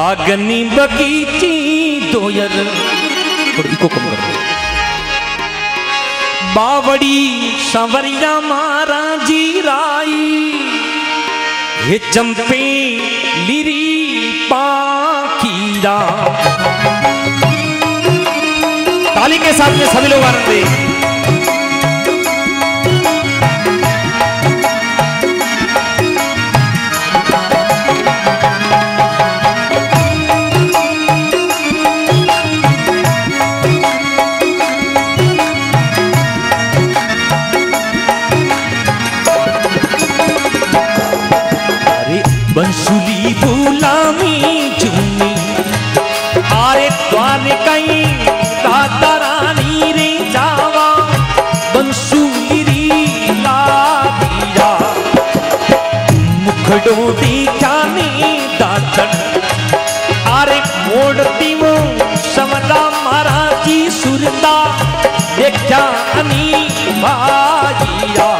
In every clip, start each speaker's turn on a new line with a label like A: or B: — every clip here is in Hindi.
A: बागनी बगीची दोयर थोड़ा इको कम कर बावड़ी संवरिया मारा जी राई। ये चंपे लिरी पाखीरा ताली के साथ में सभी लोग आनंद बंसुली बुलामी चुनी आरे द्वार कई दादा रानी रे जावा। बंसुली री लादिया मुखड़ो दिखाने दादन आरे मोड़ती वो समदा महाराजी सुरता। देखा अनी बाजिया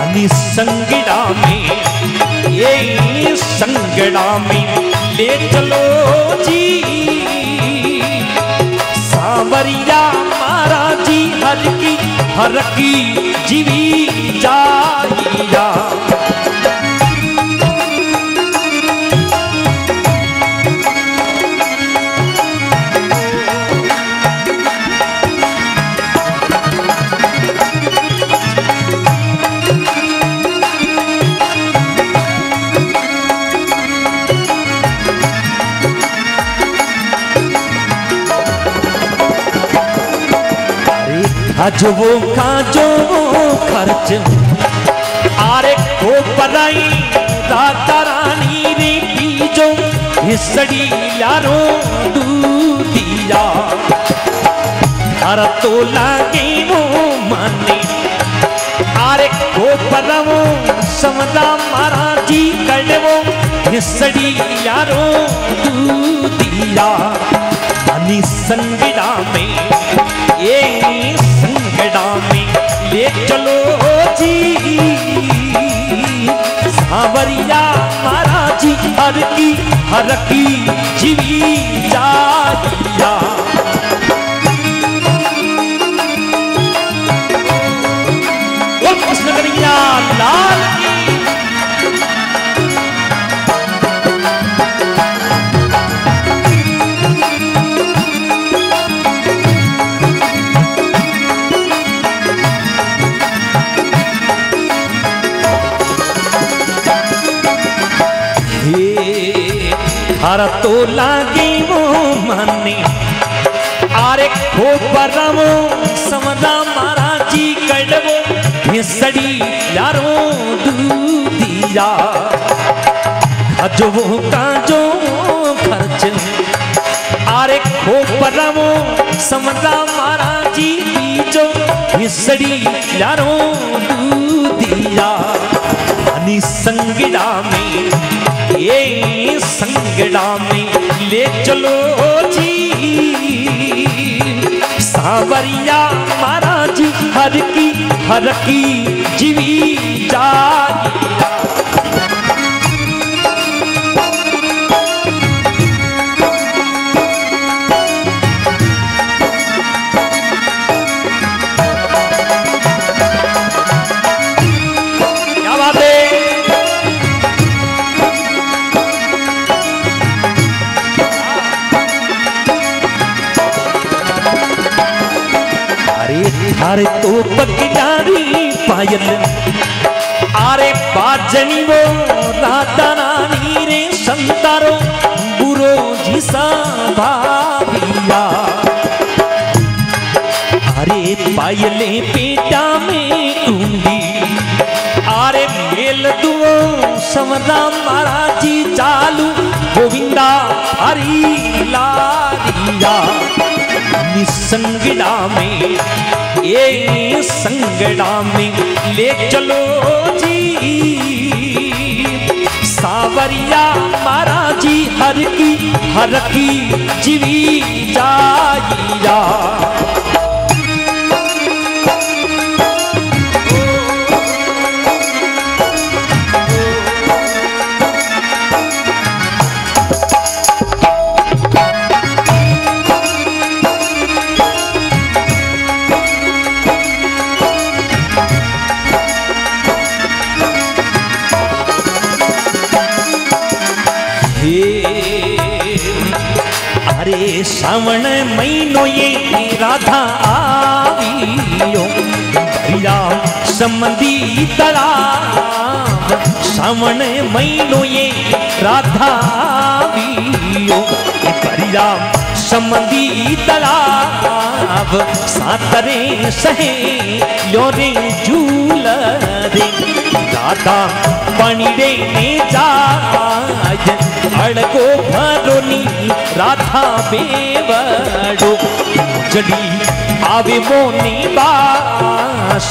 A: अनी संगड़ा संगड़ा में ले चलो जी। सावरिया महाराजी हर की हर की जीवी जाइया अरे खाजो खर्च। आरे को पराई दादा रानी रे पीजो हिसड़ी यारो दूधिया। हर तो लागे वो माने। आरे को परवो समदा महाराजी कड़वो, हिसड़ी यारो दूधिया। अनि संगड़ा में जी। सावरिया महाराजी हर की हर की जीवी जाइया तो लागे वो माने आरे खो परमो, समदा महाराजी कड़वो हिसड़ी यारो दूधिया खजवो काजो खर्च। आरे खो परमो, समदा महाराजी बीजो हिसड़ी यारो दूधिया अनि संगड़ा में संगड़ा में ले चलो जी। सावरिया महाराज हर की हर की जीवी जाइया थारे तो पकड़ारी पायल। आरे बाजनी वो राधा रानी रे संतारो, बुरो जिसा भाभिया अरे पायले पेटा में कुंडी। आरे मेल दुओ समरा महाराजी चालू, गोविंदा हरी लारिया निसंगड़ा में संगड़ा में ले चलो जी। सावरिया मारा जी हर की हर की जीवी जाइया। सीतराम श्रवण महीनो ये राधा वियो परिराम समंदी सातरे सहे योरे झूल रे। दादा पानी ने जाज अड़को भरोनी राधा बेवड़ो। जड़ी આવે મોની બાસ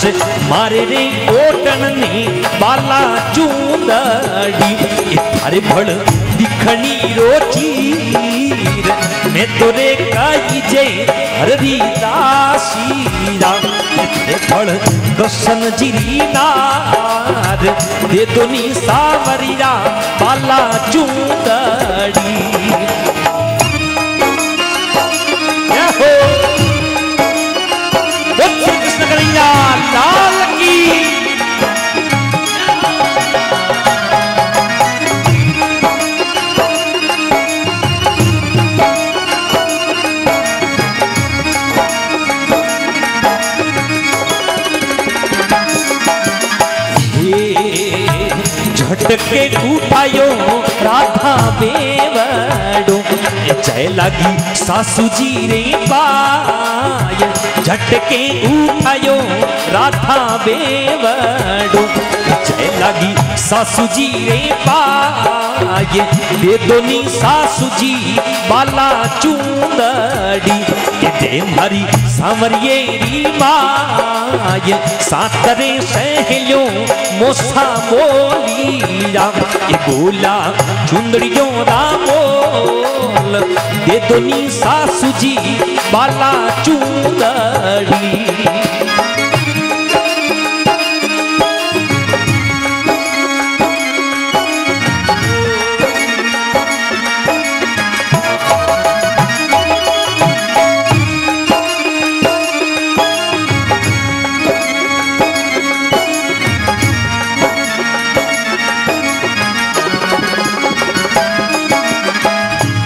A: મારે રે ઓટણ ને બાલા ચૂંદડી એ તારે ભળ દીખણી રોચીર મેં તો રે કઈ જે હરદી દાસીરા તે ફળ દર્શન જીરી નાર દે દોની સાવરિયા બાલા ચૂંદડી जय लगी सासू जी रे पाय झटके उठायो राधा बेवड़ो। सासू जी रे पाय दे दोनी सासू जी बाला चूंदड़ी दे मारी सांवरिये री सातरे सहलो मोसा बोलिया, ये बोला चुंदड़ियों रामोल दे दोनी सासू जी बाला चुंदड़ी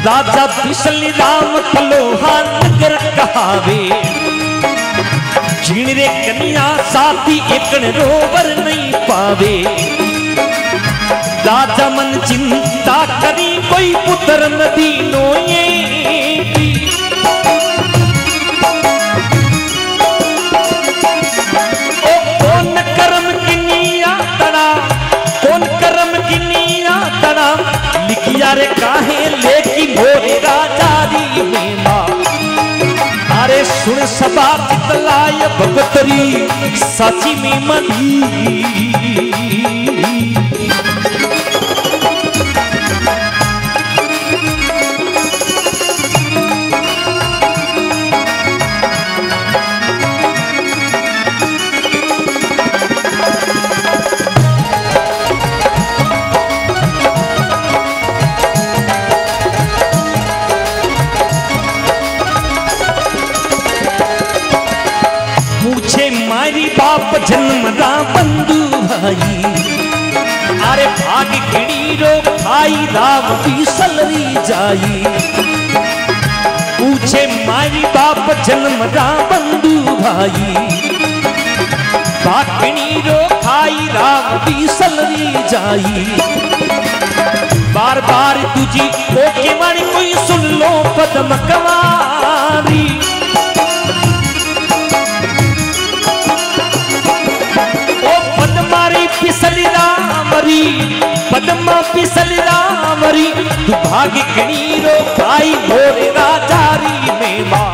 A: राजा बिशली राम कलोहा नगर कहावे। जीण रे कन्या साथी एक रोवर नहीं पावे। राजा मन चिंता करी कोई पुत्र नदी नोए। लिखिया रे काहे लेकी मोरे राजारी में माँ अरे सुन सबा पितलाय भगतरी सची में मनी बाप जन्म रा बंधु भाई। अरे भाग किड़ी रो खाई राम की सलरी जाई। पूछे मारी बाप जन्म रा बंधु भाई। भागणी रो खाई राम की सलरी जाई। बार बार तुझी ओके वाणी कोई सुन लो पदम कवारी। पद्मारी पिसली रामरी पदमा पिसली रामरी तू भाग्य गणीरो भाई, मोरे राजारी में माँ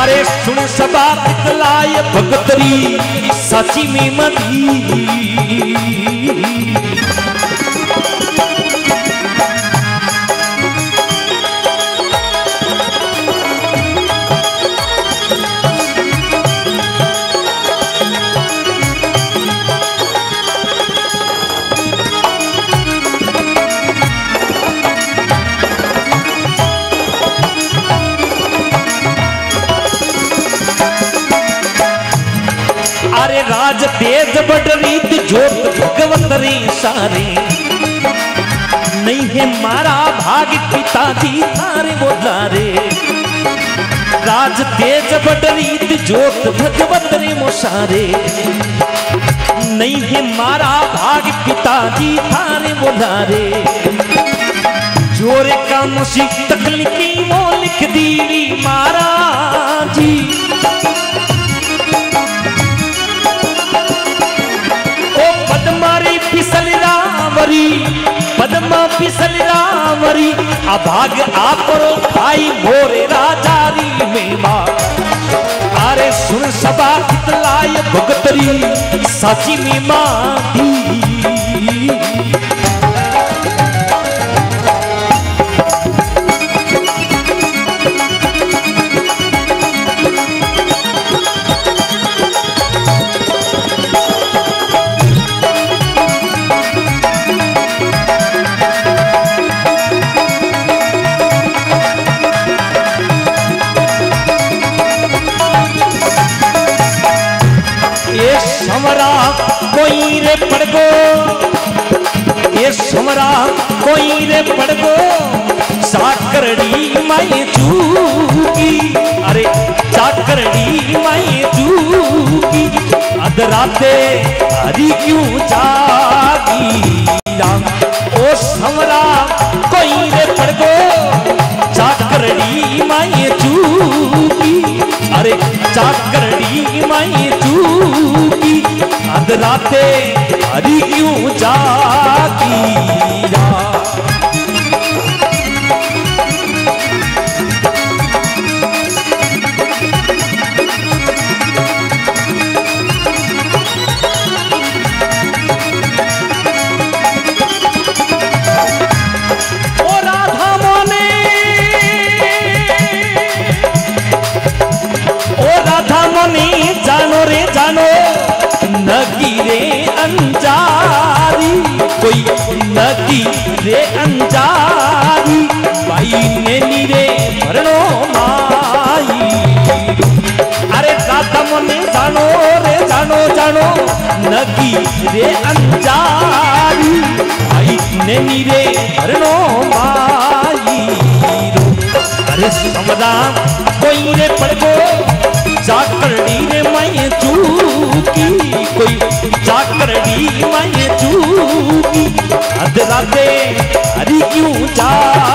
A: अरे सुन सबा पितलाय भगतरी सची में मदी अरे राज तेज बडरीत जोत भगवत रे सारे। नहीं है मारा भाग पिताजी थारे बोलारे राज तेज बडरीत जोत भगवत रे मोसारे नहीं है मारा भाग पिताजी थारे बोलारे जोरे का मुसी तकलीफी वो लिख दीवी मारा। अभाग आप भाई मोरे राजारी मेवा अरे सुन सभा कितलाय भगतरी, सची में माँ ये कोई रे पड़गो साकरड़ी माई चूकी। अरे साकरड़ी माई चूकी। अदराते हरी क्यों जागी? ओ समरा, कोई रे पड़गो चाकरड़ी माई चूकी। अरे, चाकरड़ी माई चूकी। अध राते हरी क्यों जागी? कोई नगी रे अंजारी भाई ने नीरे भरणो माई। अरे राधा मोने जानो रे, जानो जानो नगी रे अंजारी आई ने नीरे हरणो माई। अरे समदा कोई रे पड़गो जाकरड़ी रे माये चूकी कोई जाकरड़ी माये चूकी अध राते हरी क्यों जागी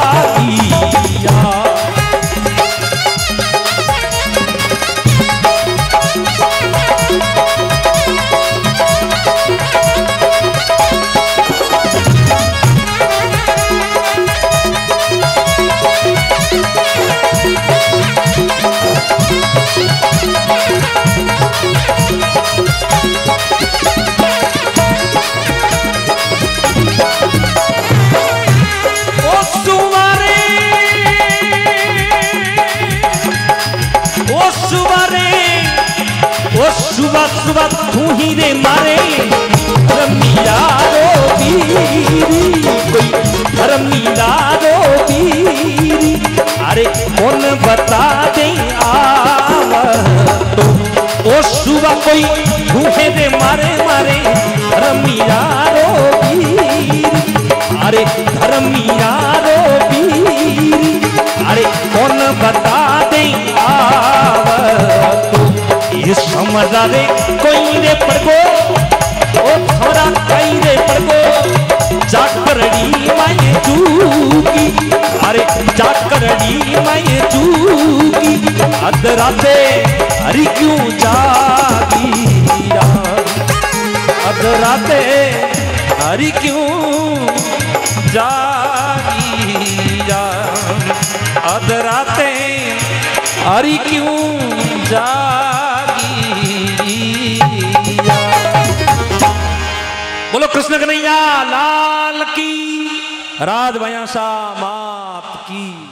A: ओ सुबह कोई झूठे दे मारे मारे रमीरा रो बीरी अरे धर्मिया रो बीरी अरे कौन बता दे आवत ये समझा रे कोई रे पड़गो, ओ थोड़ा कई रे पड़गो। जाकरड़ी माये चूकी, अरे जाकरड़ी माये चूकी। अध राते हरी क्यों जागी रात अध राते हरी क्यों जागी जा अध राते हरी क्यों जागी बोलो कृष्ण कन्हैया, लाल की राज भया सा मात की